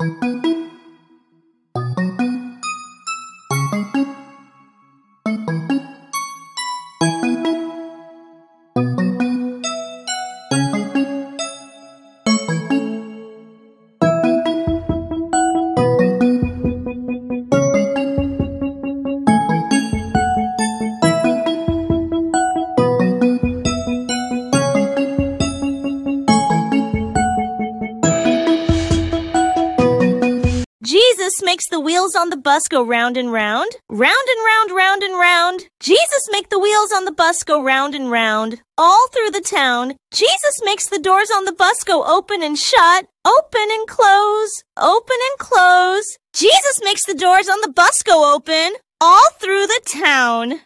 Jesus wheels on the bus go round and round, round and round, round and round. Jesus make the wheels on the bus go round and round, all through the town. Jesus makes the doors on the bus go open and shut, open and close, open and close. Jesus makes the doors on the bus go open, all through the town.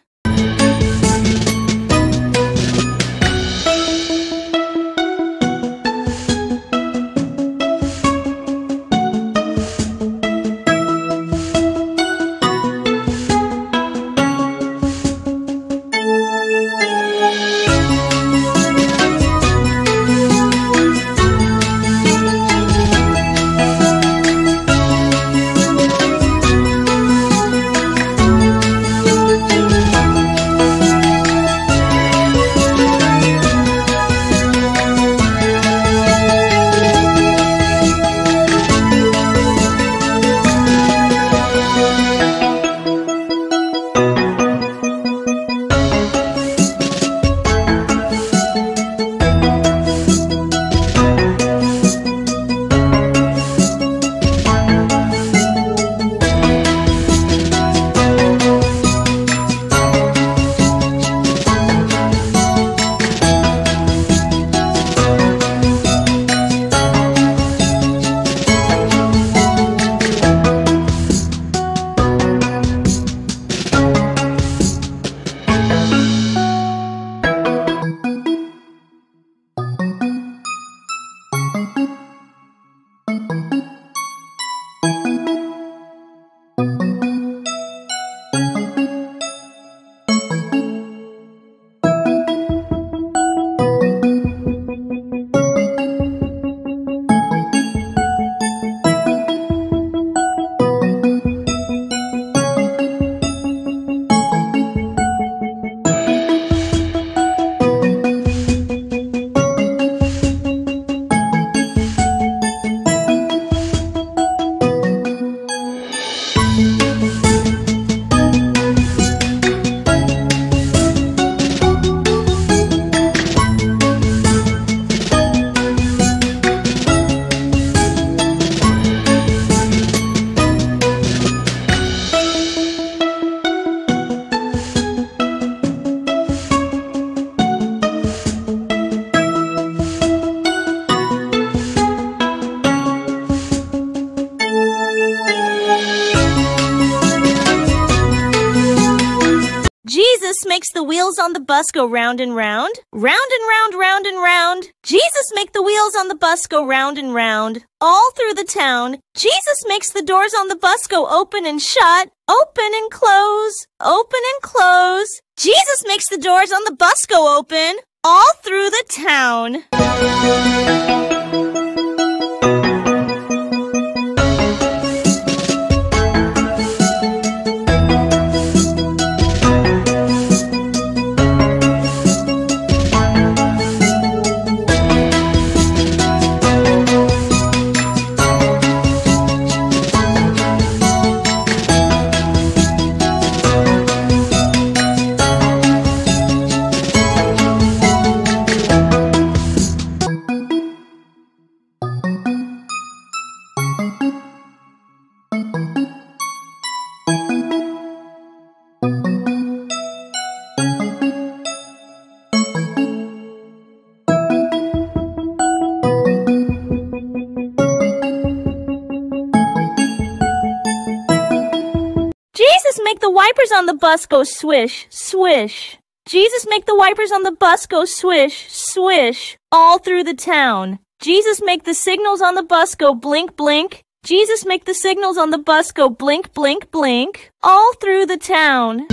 Go round and round, round and round, round and round. Jesus make the wheels on the bus go round and round, all through the town. Jesus makes the doors on the bus go open and shut, open and close, open and close. Jesus makes the doors on the bus go open, all through the town. On the bus go swish, swish. Jesus make the wipers on the bus go swish, swish, all through the town. Jesus make the signals on the bus go blink, blink. Jesus make the signals on the bus go blink, blink, blink, all through the town.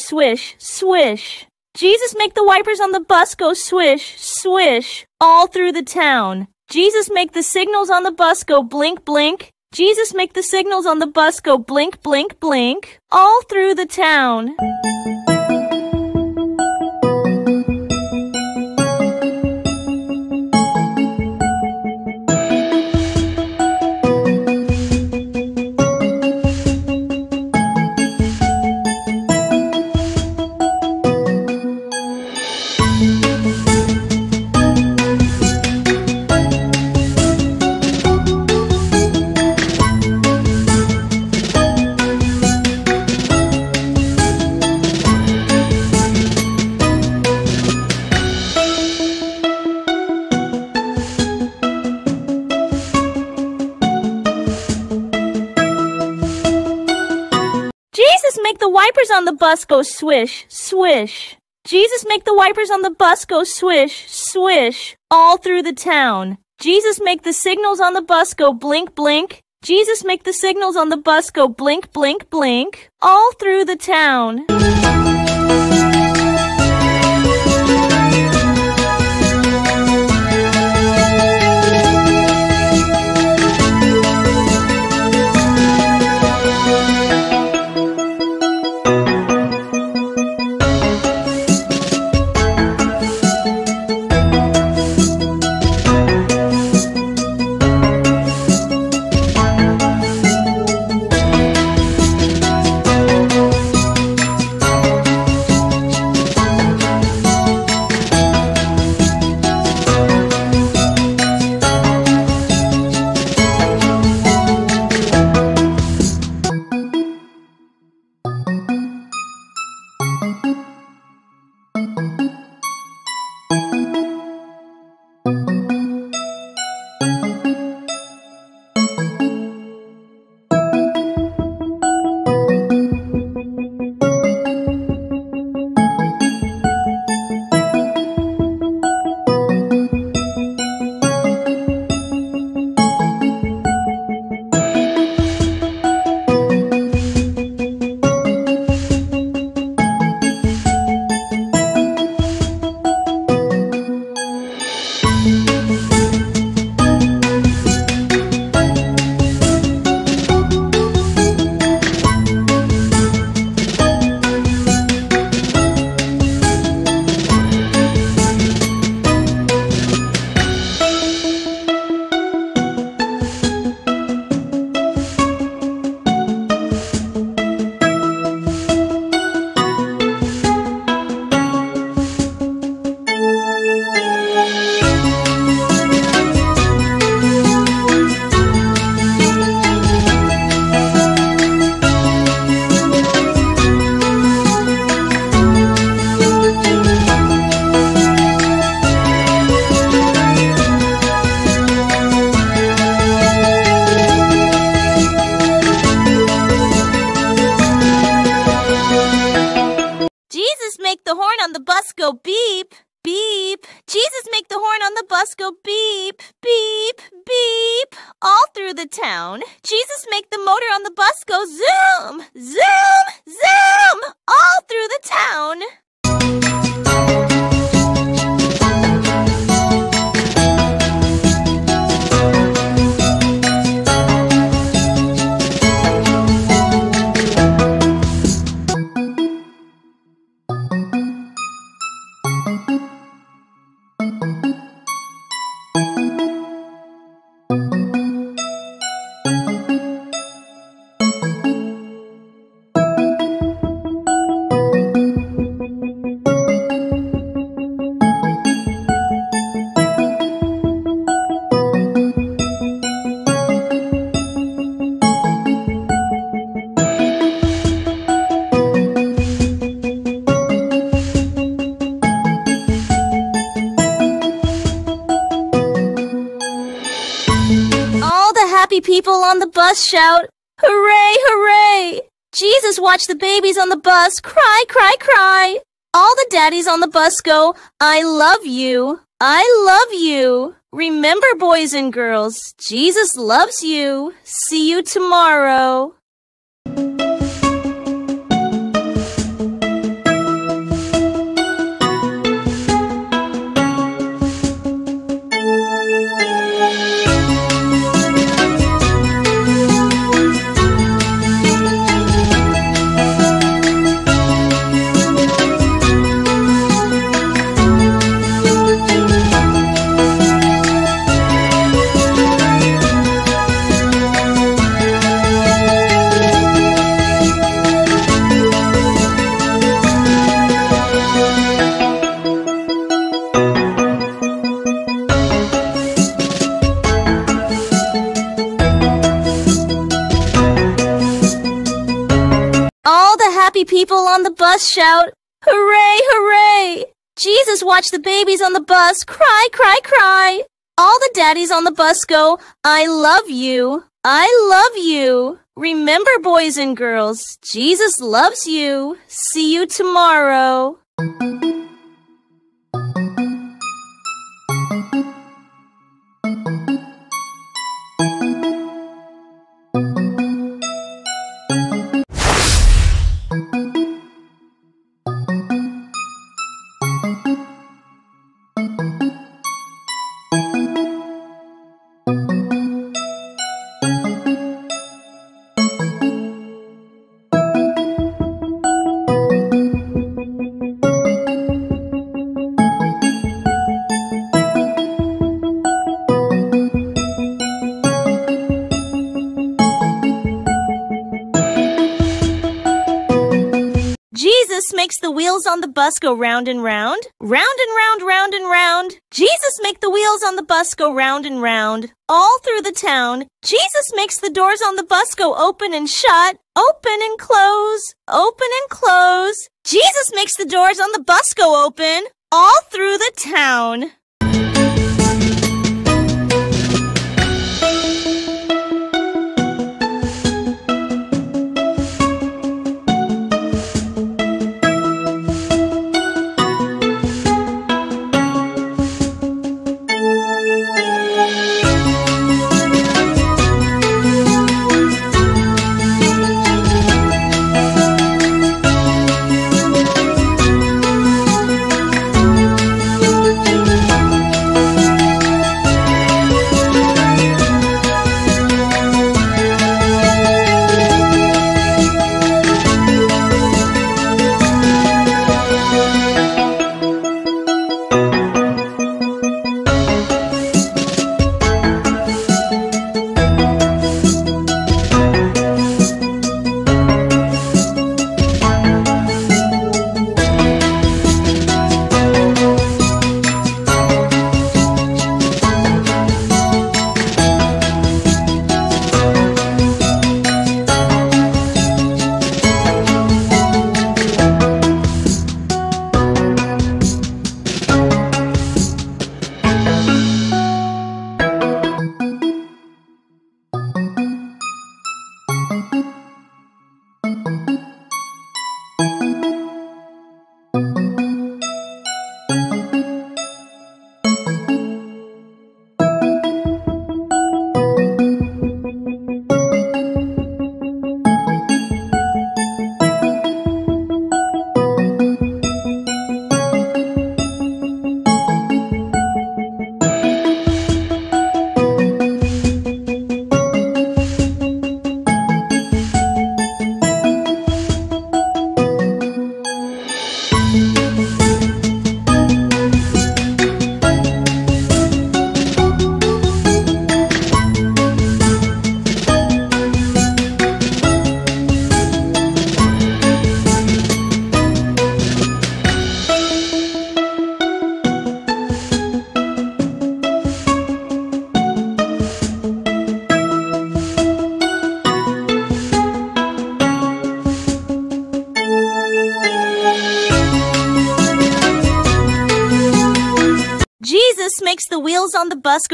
Swish, swish. Jesus make the wipers on the bus go swish, swish, all through the town. Jesus make the signals on the bus go blink, blink. Jesus make the signals on the bus go blink, blink, blink, all through the town. Wipers on the bus go swish, swish. Jesus make the wipers on the bus go swish, swish, all through the town. Jesus make the signals on the bus go blink, blink. Jesus make the signals on the bus go blink, blink, blink, all through the town. Shout, Hooray, hooray! Jesus watched the babies on the bus cry, cry, cry. All the daddies on the bus go, I love you. I love you. Remember, boys and girls, Jesus loves you. See you tomorrow. Bus shout, Hooray, hooray! Jesus watched the babies on the bus cry, cry, cry. All the daddies on the bus go, I love you. I love you. Remember, boys and girls, Jesus loves you. See you tomorrow. Wheels on the bus go round and round, round and round, round and round. Jesus make the wheels on the bus go round and round, all through the town. Jesus makes the doors on the bus go open and shut, open and close, open and close. Jesus makes the doors on the bus go open, all through the town.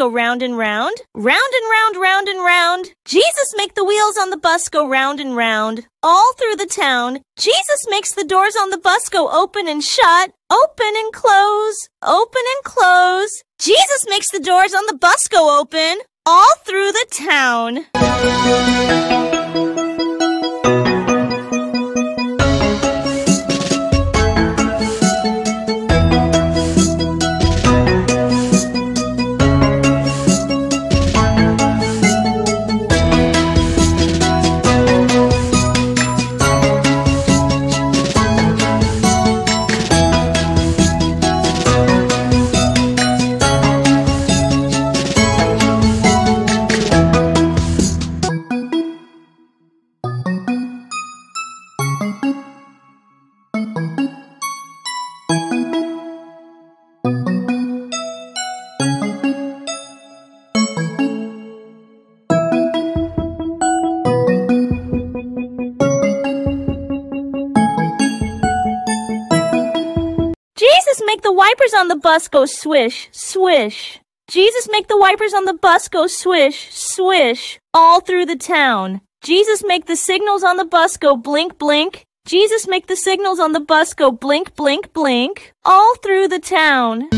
Go round and round, round and round, round and round. Jesus make the wheels on the bus go round and round, all through the town. Jesus makes the doors on the bus go open and shut, open and close, open and close. Jesus makes the doors on the bus go open, all through the town. Wipers on the bus go swish, swish. Jesus make the wipers on the bus go swish, swish, all through the town. Jesus make the signals on the bus go blink, blink. Jesus make the signals on the bus go blink, blink, blink, all through the town.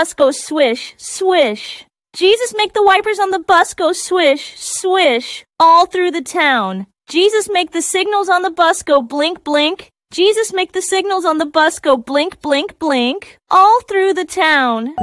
Bus go swish, swish. Jesus make the wipers on the bus go swish, swish, all through the town. Jesus make the signals on the bus go blink, blink. Jesus make the signals on the bus go blink, blink, blink, all through the town.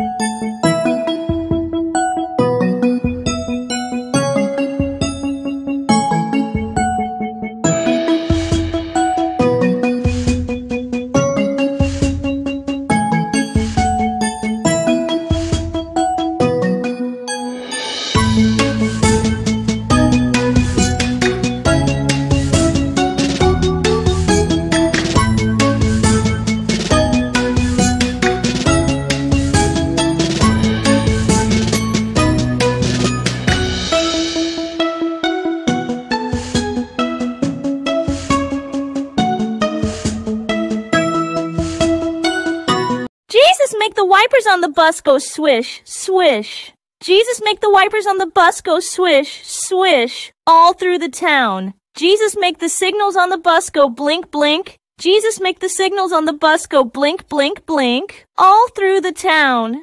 Bus go swish, swish. Jesus make the wipers on the bus go swish, swish, all through the town. Jesus make the signals on the bus go blink, blink. Jesus make the signals on the bus go blink, blink, blink, all through the town.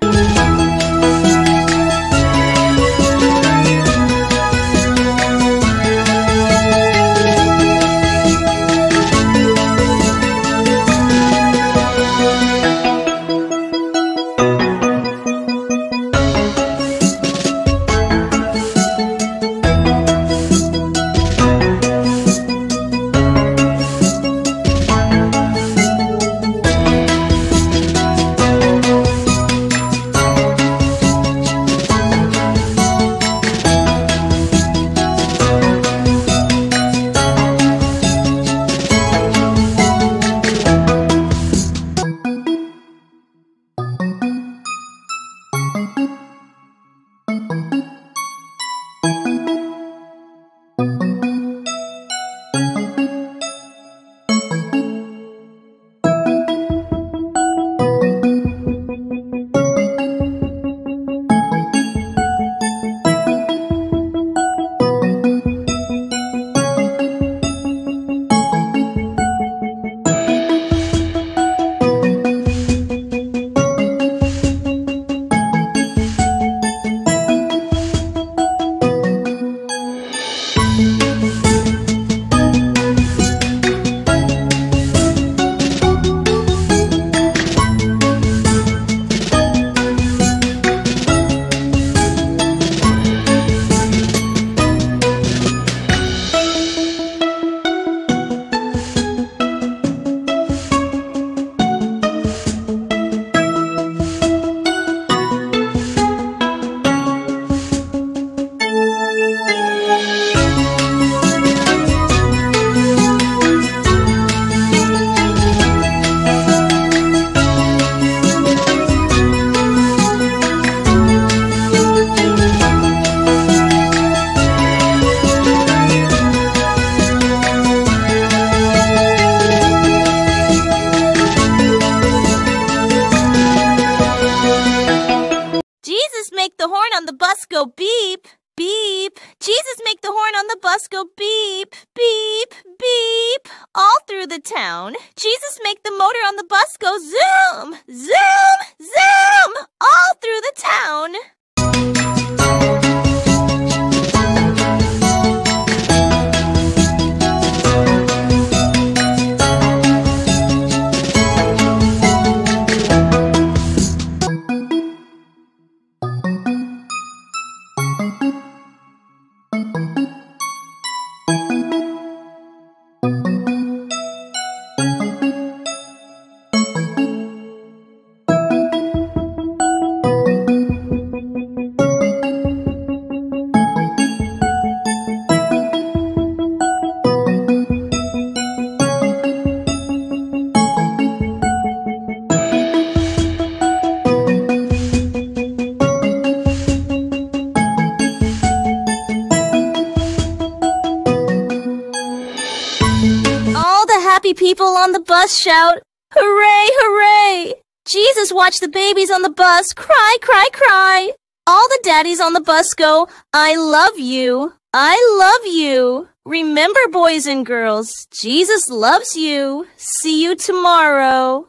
Shout, Hooray, hooray! Jesus watched the babies on the bus cry, cry, cry. All the daddies on the bus go, I love you. I love you. Remember, boys and girls, Jesus loves you. See you tomorrow.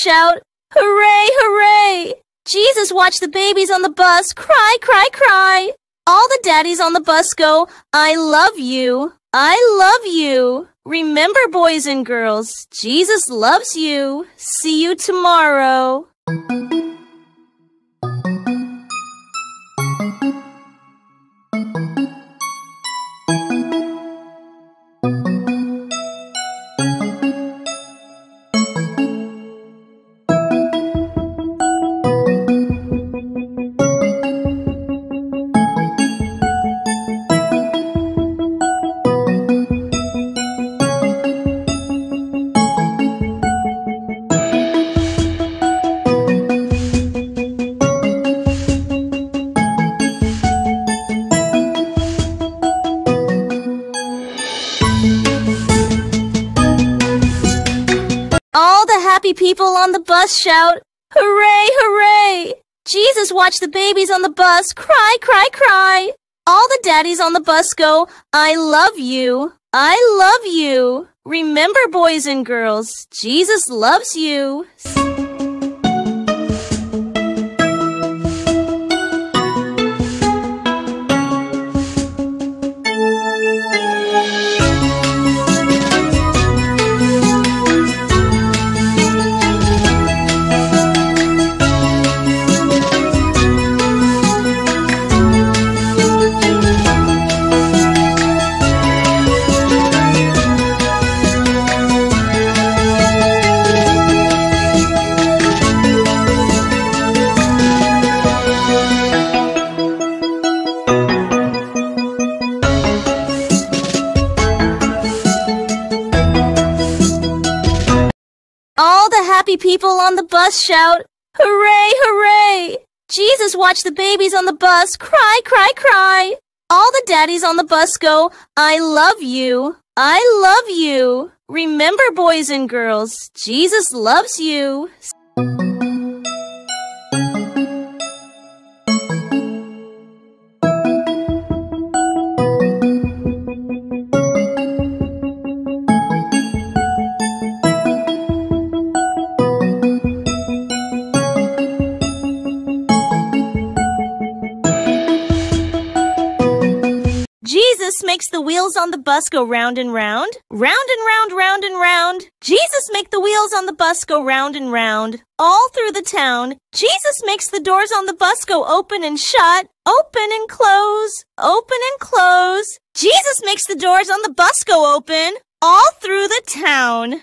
Shout, Hooray, hooray! Jesus watched the babies on the bus cry, cry, cry. All the daddies on the bus go, I love you. I love you. Remember, boys and girls, Jesus loves you. See you tomorrow. Shout, Hooray, hooray! Jesus watched the babies on the bus cry, cry, cry. All the daddies on the bus go, I love you. I love you. Remember, boys and girls, Jesus loves you. People on the bus shout, Hooray, hooray! Jesus watched the babies on the bus cry, cry, cry. All the daddies on the bus go, I love you. I love you. Remember, boys and girls, Jesus loves you. On the bus go round and round, round and round, round and round. Jesus make the wheels on the bus go round and round, all through the town. Jesus makes the doors on the bus go open and shut, open and close, open and close. Jesus makes the doors on the bus go open, all through the town.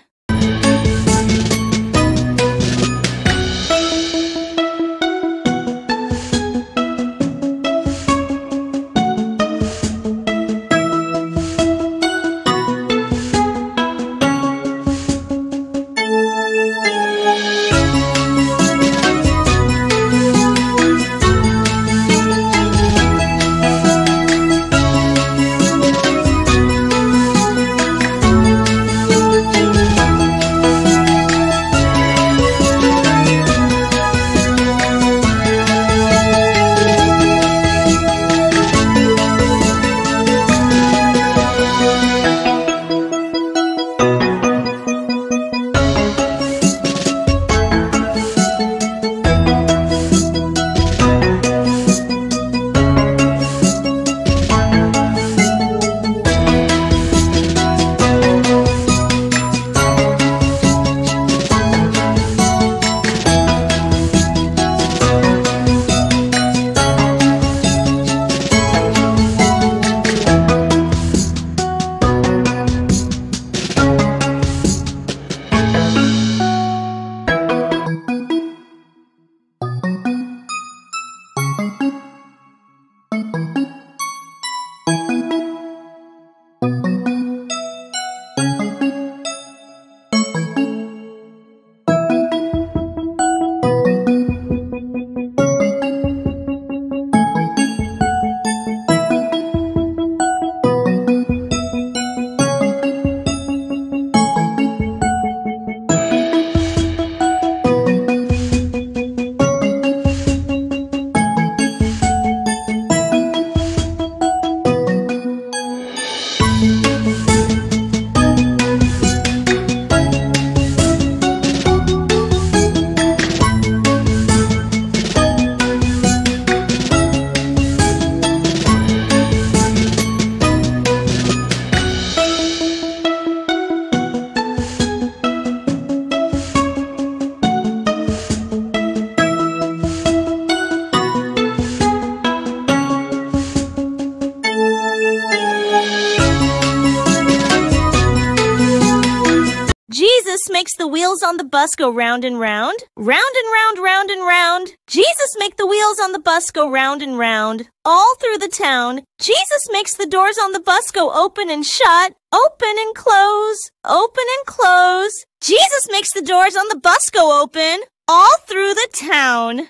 Wheels on the bus go round and round, round and round, round and round. Jesus make the wheels on the bus go round and round, all through the town. Jesus makes the doors on the bus go open and shut, open and close, open and close. Jesus makes the doors on the bus go open, all through the town.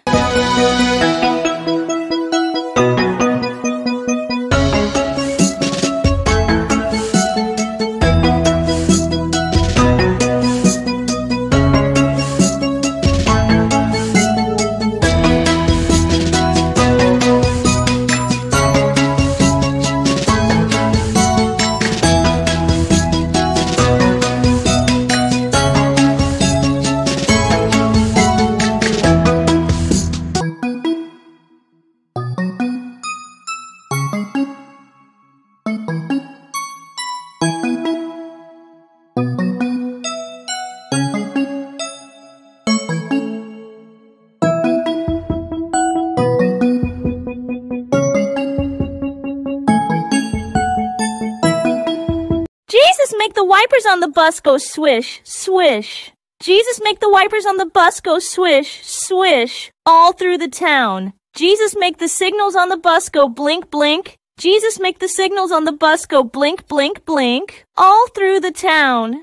On the bus go swish, swish. Jesus make the wipers on the bus go swish, swish, all through the town. Jesus make the signals on the bus go blink, blink. Jesus make the signals on the bus go blink, blink, blink, all through the town.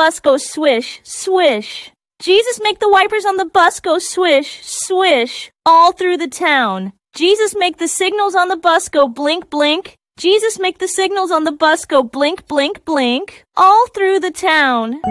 Bus go swish, swish. Jesus make the wipers on the bus go swish, swish, all through the town. Jesus make the signals on the bus go blink, blink. Jesus make the signals on the bus go blink, blink, blink, all through the town.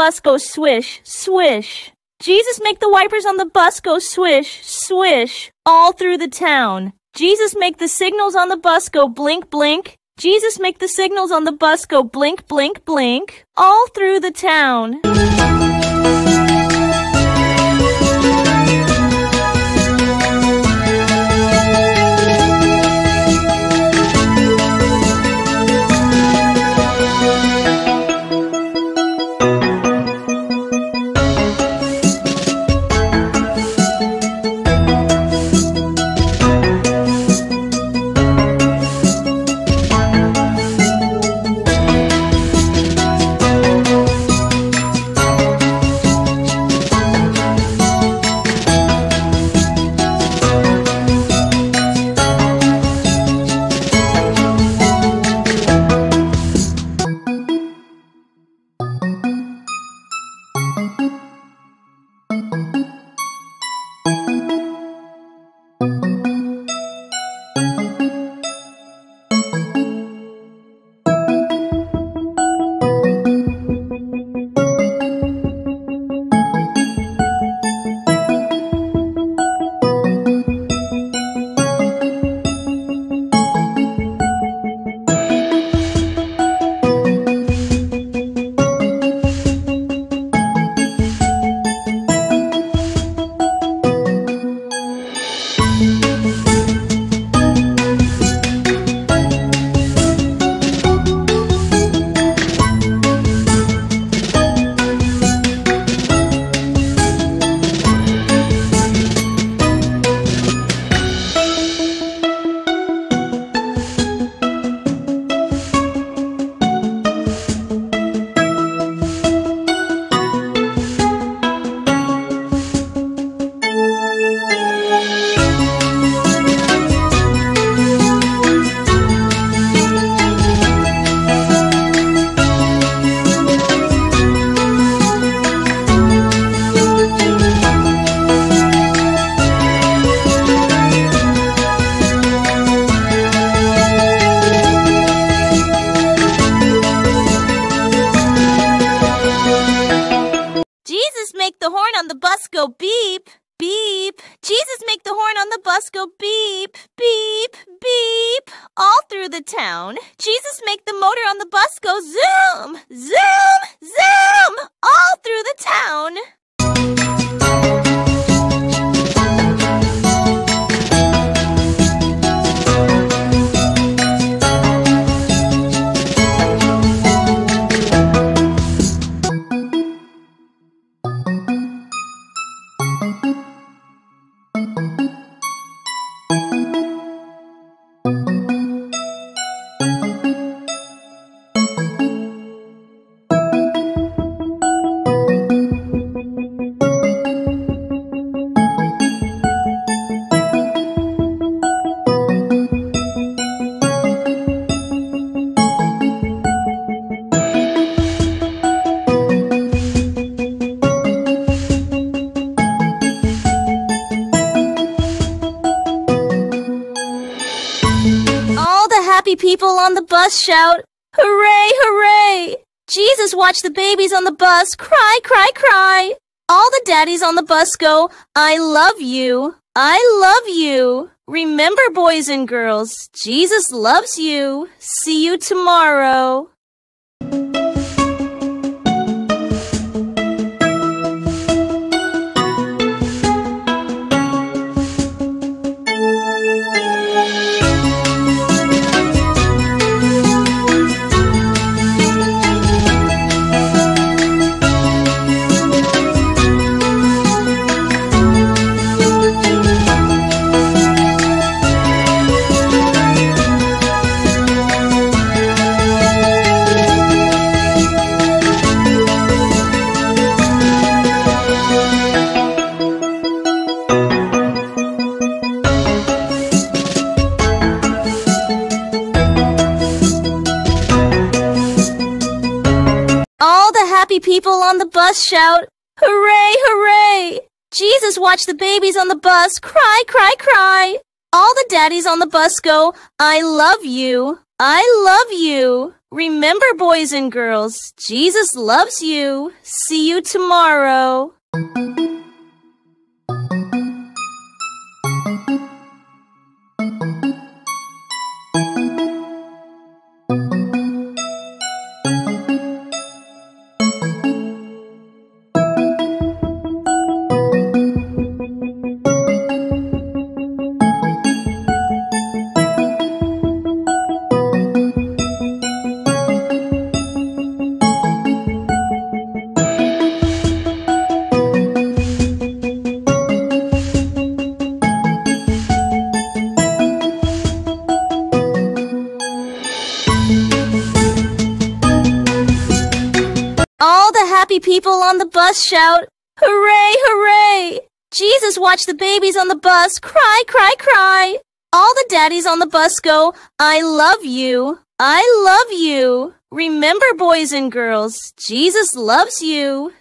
Bus go swish, swish. Jesus make the wipers on the bus go swish, swish, all through the town. Jesus make the signals on the bus go blink, blink. Jesus make the signals on the bus go blink, blink, blink, all through the town. Shout, Hooray, hooray! Jesus watched the babies on the bus cry, cry, cry. All the daddies on the bus go, I love you. I love you. Remember, boys and girls, Jesus loves you. See you tomorrow. People on the bus shout, Hooray, hooray! Jesus watch the babies on the bus cry, cry, cry. All the daddies on the bus go, I love you. I love you. Remember, boys and girls, Jesus loves you. See you tomorrow. Shout, Hooray, hooray! Jesus watch the babies on the bus cry, cry, cry. All the daddies on the bus go, I love you. I love you. Remember, boys and girls, Jesus loves you.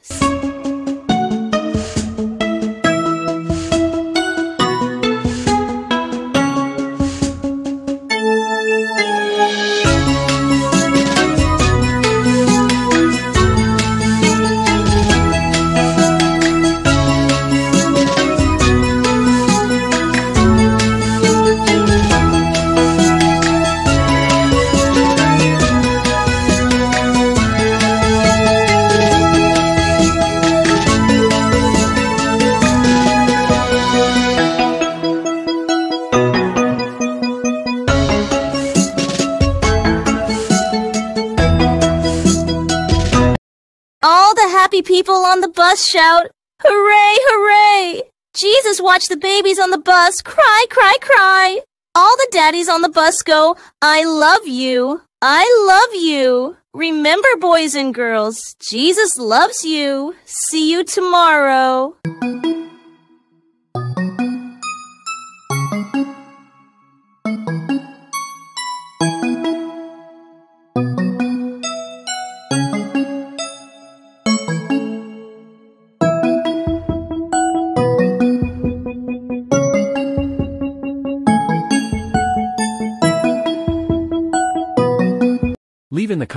Happy people on the bus shout, Hooray, hooray! Jesus watch the babies on the bus cry, cry, cry. All the daddies on the bus go, I love you. I love you. Remember, boys and girls, Jesus loves you. See you tomorrow.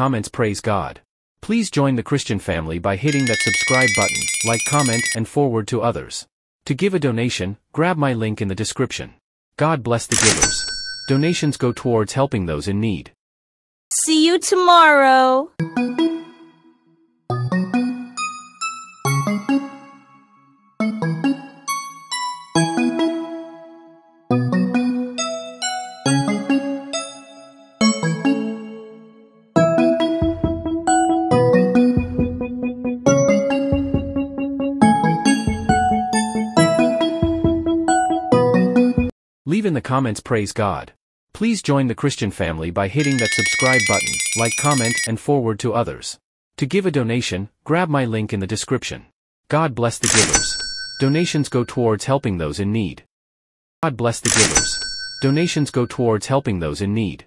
Comments praise God. Please join the Christian family by hitting that subscribe button, like comment and forward to others. To give a donation, grab my link in the description. God bless the givers. Donations go towards helping those in need. See you tomorrow. comments praise God. Please join the Christian family by hitting that subscribe button, like comment and forward to others. To give a donation, grab my link in the description. God bless the givers. Donations go towards helping those in need. God bless the givers. Donations go towards helping those in need.